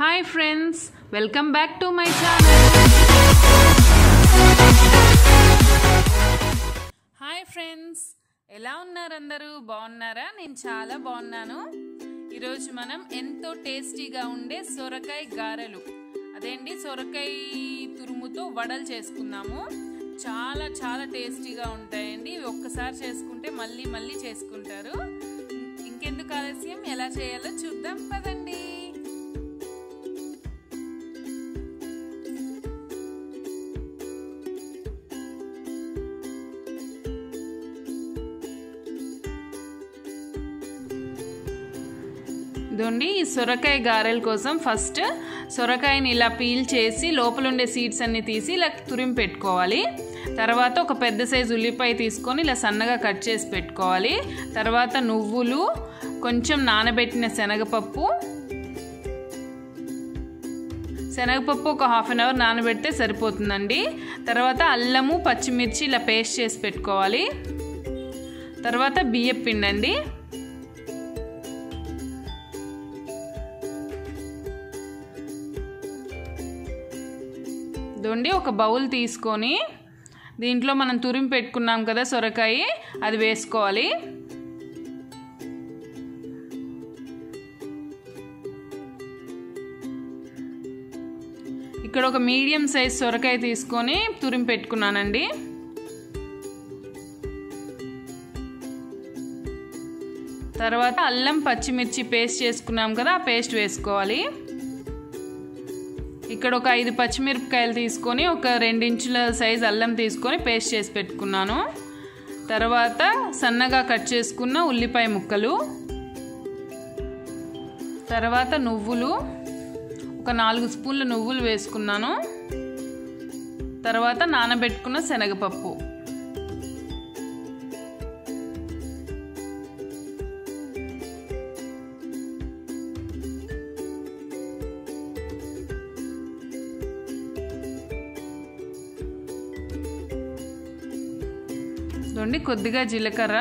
Hi friends welcome back to my channel hi friends ఎలా ఉన్నారు అందరూ? బాగున్నారా? నేను చాలా బాగున్నాను. ఈరోజు మనం ఎంతో టేస్టీగా ఉండే సొరకాయ గారెలు. అదేంటి? సొరకాయ తురుముతో వడలు చేసుకున్నాము చాలా చాలా టేస్టీగా ఉంటాయండి. ఇవి ఒక్కసారి చేసుకుంటే మళ్ళీ మళ్ళీ చేసుకుంటారు. ఇంకెందుకు ఆలస్యం? ఎలా చేయాలో చూద్దాం. పదండి. ఇదండి ఈ సొరకాయ గారెల కోసం ఫస్ట్ సొరకాయని ఇలా పీల్ చేసి లోపల ఉండే సీడ్స్ అన్ని తీసి ఇలా తురిమి పెట్టుకోవాలి. తర్వాత ఒక పెద్ద సైజు ఉల్లిపాయ తీసుకొని ఇలా సన్నగా కట్ చేసి పెట్టుకోవాలి. తర్వాత నువ్వులు కొంచెం నానబెట్టిన శనగపప్పు. శనగపప్పు ఒక హాఫ్ అన్ అవర్ నానబెడితే సరిపోతుందండి. తర్వాత అల్లము పచ్చిమిర్చి ఇలా పేస్ట్ చేసి పెట్టుకోవాలి. తర్వాత బియ్యం పిండి అండి దొండి ఒక బౌల్ తీసుకొని దీంట్లో మనం తురిమి పెట్టుకున్నాం కదా సొరకాయ అది వేసుకోవాలి. ఇక్కడ ఒక మీడియం సైజ్ సొరకాయ తీసుకొని తురిమి పెట్టుకున్నానండి. తర్వాత అల్లం పచ్చిమిర్చి పేస్ట్ చేసుకున్నాం కదా ఆ పేస్ట్ వేసుకోవాలి. ఇక్కడ ఒక ఐదు పచ్చిమిరపకాయలు తీసుకొని ఒక రెండించుల సైజ్ అల్లం తీసుకొని పేస్ట్ చేసి పెట్టుకున్నాను. తర్వాత సన్నగా కట్ చేసుకున్న ఉల్లిపాయ ముక్కలు. తర్వాత నువ్వులు. ఒక నాలుగు స్పూన్ల నువ్వులు వేసుకున్నాను. తర్వాత నానబెట్టుకున్న శనగపప్పు. చూడండి కొద్దిగా జీలకర్ర.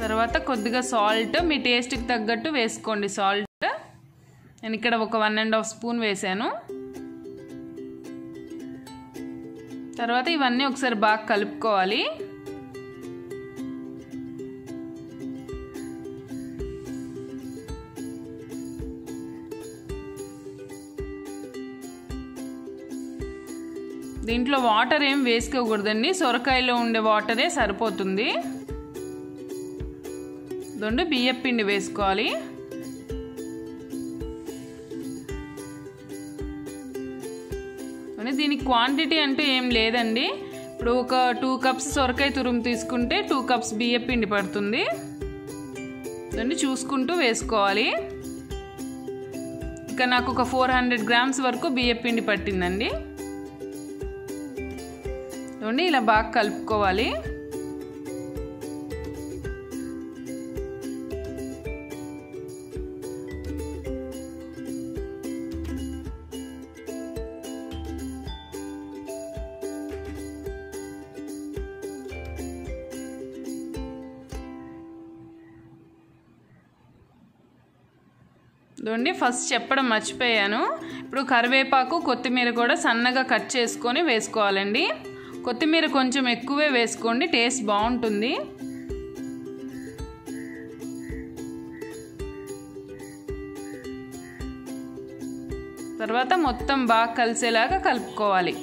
తర్వాత కొద్దిగా సాల్ట్. మీ టేస్ట్కి తగ్గట్టు వేసుకోండి సాల్ట్. నేను ఇక్కడ ఒక వన్ అండ్ హాఫ్ స్పూన్ వేసాను. తర్వాత ఇవన్నీ ఒకసారి బాగా కలుపుకోవాలి. దీంట్లో వాటర్ ఏం వేసుకోకూడదండి. సొరకాయలో ఉండే వాటరే సరిపోతుంది. దొండు బియ్యం పిండి వేసుకోవాలి. దీనికి క్వాంటిటీ అంటూ ఏం లేదండి. ఇప్పుడు ఒక టూ కప్స్ సొరకాయ తురుము తీసుకుంటే టూ కప్స్ బియ్యం పిండి పడుతుంది. దాన్ని చూసుకుంటూ వేసుకోవాలి. ఇక నాకు ఒక ఫోర్ హండ్రెడ్ గ్రామ్స్ వరకు బియ్యం పిండి పట్టిందండి. చూడండి ఇలా బాగా కలుపుకోవాలి. చూడండి ఫస్ట్ చెప్పడం మర్చిపోయాను. ఇప్పుడు కరివేపాకు కొత్తిమీర కూడా సన్నగా కట్ చేసుకొని వేసుకోవాలండి. కొత్తిమీర కొంచెం ఎక్కువే వేసుకోండి టేస్ట్ బాగుంటుంది. తర్వాత మొత్తం బాగా కలిసేలాగా కలుపుకోవాలి.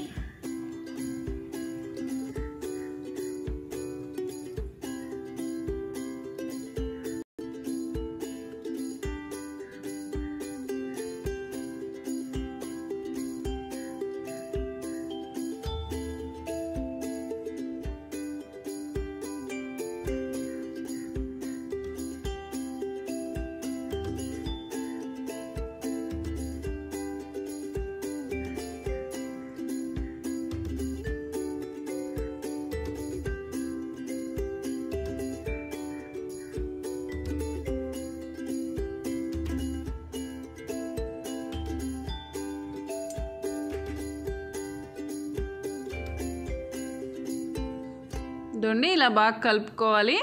దొండి ఇలా బాగా కలుపుకోవాలి.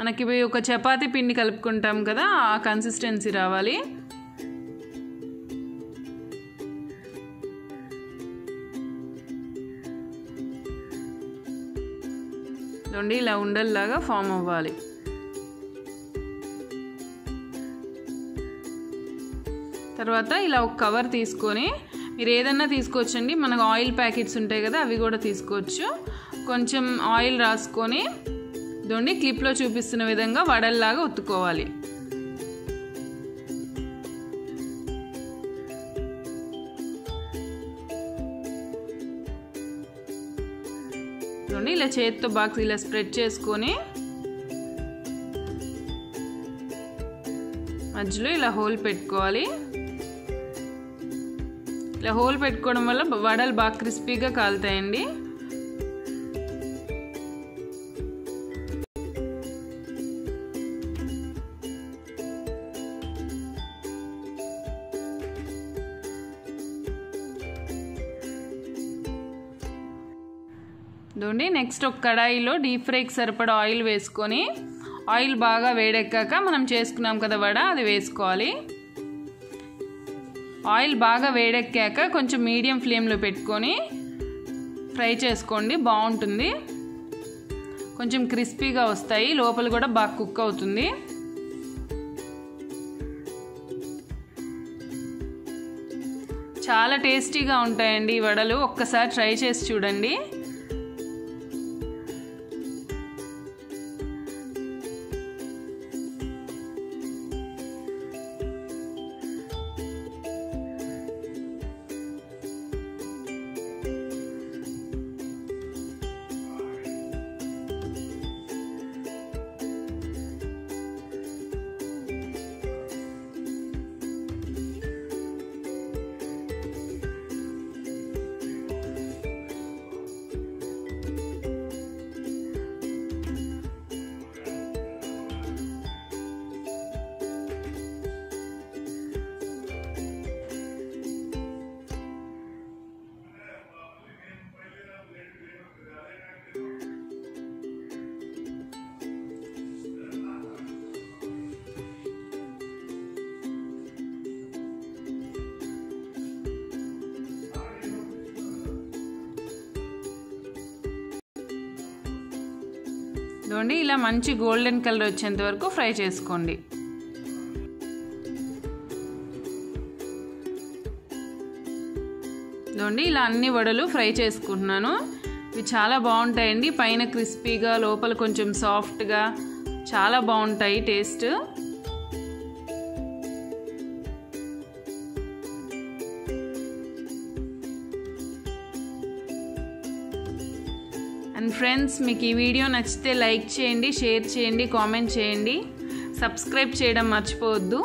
మనకి ఒక చపాతీ పిండి కలుపుకుంటాం కదా ఆ కన్సిస్టెన్సీ రావాలి. దొండి ఇలా ఉండల్లాగా ఫామ్ అవ్వాలి. తర్వాత ఇలా ఒక కవర్ తీసుకొని మీరు ఏదన్నా తీసుకోవచ్చండి. మనకు ఆయిల్ ప్యాకెట్స్ ఉంటాయి కదా అవి కూడా తీసుకోవచ్చు. కొంచెం ఆయిల్ రాసుకొని దొండి క్లిప్లో చూపిస్తున్న విధంగా వడల్లాగా ఒత్తుకోవాలి చూడండి ఇలా చేతితో బాక్స్ ఇలా స్ప్రెడ్ చేసుకొని మధ్యలో ఇలా హోల్ పెట్టుకోవాలి. ఇలా హోల్ పెట్టుకోవడం వల్ల వడలు బాగా క్రిస్పీగా కాలుతాయండి. దూండి నెక్స్ట్ ఒక కడాయిలో డీప్ ఫ్రైకి సరిపడా ఆయిల్ వేసుకొని ఆయిల్ బాగా వేడెక్కాక మనం చేసుకున్నాం కదా వడ అది వేసుకోవాలి. ఆయిల్ బాగా వేడెక్కాక కొంచెం మీడియం ఫ్లేమ్లో పెట్టుకొని ఫ్రై చేసుకోండి బాగుంటుంది. కొంచెం క్రిస్పీగా వస్తాయి లోపల కూడా బాగా కుక్ అవుతుంది. చాలా టేస్టీగా ఉంటాయండి ఈ వడలు ఒక్కసారి ట్రై చేసి చూడండి. ఇదిగోండి ఇలా మంచి గోల్డెన్ కలర్ వచ్చేంత వరకు ఫ్రై చేసుకోండి. ఇదిగోండి ఇలా అన్ని వడలు ఫ్రై చేసుకుంటున్నాను. ఇవి చాలా బాగుంటాయండి. పైన క్రిస్పీగా లోపల కొంచెం సాఫ్ట్గా చాలా బాగుంటాయి టేస్ట్. ఫ్రెండ్స్ మీకు ఈ వీడియో నచ్చితే లైక్ చేయండి షేర్ చేయండి కామెంట్ చేయండి. సబ్స్క్రైబ్ చేయడం మర్చిపోవద్దు.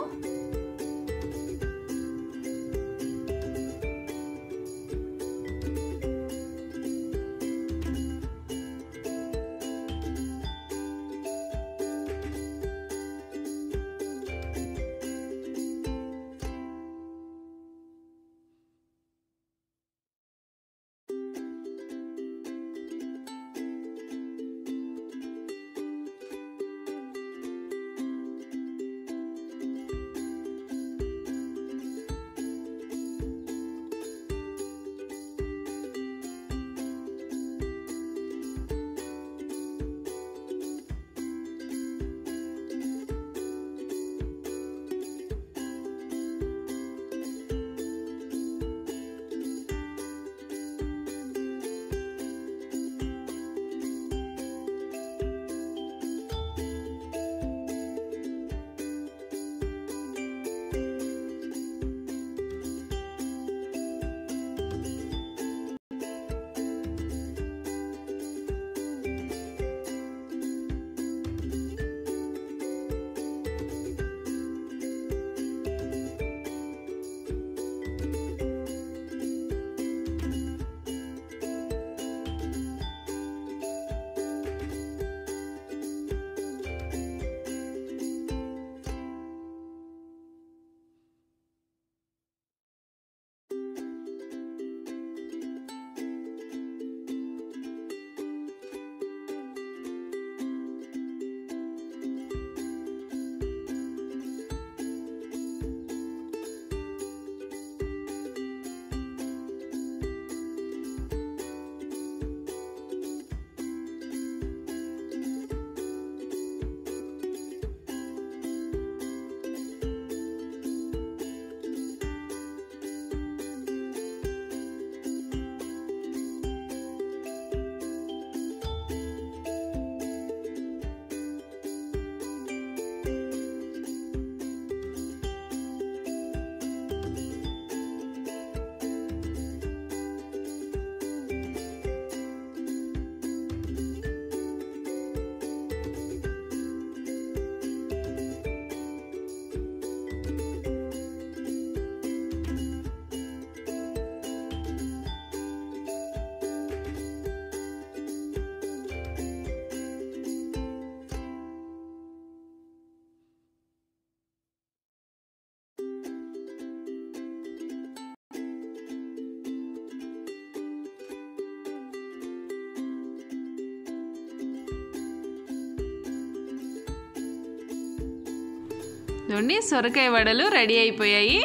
చూడండి సొరకాయ వడలు రెడీ అయిపోయాయి.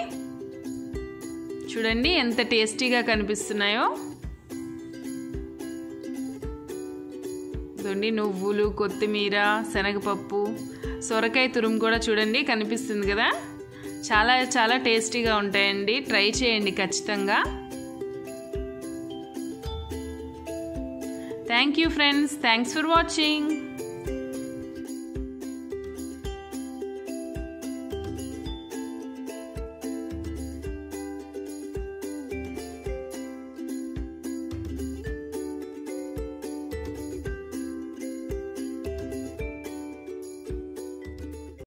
చూడండి ఎంత టేస్టీగా కనిపిస్తున్నాయో. చూడండి నువ్వులు కొత్తిమీర శనగపప్పు సొరకాయ తురుము కూడా చూడండి కనిపిస్తుంది కదా. చాలా చాలా టేస్టీగా ఉంటాయండి. ట్రై చేయండి ఖచ్చితంగా. Thank you friends thanks for watching